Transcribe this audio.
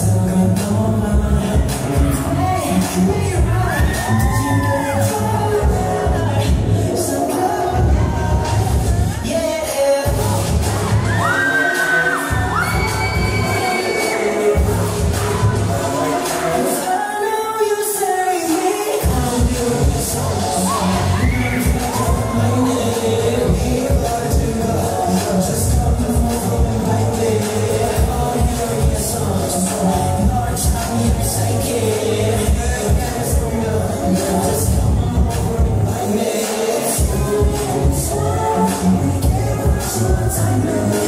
Pasó que toma Sunday.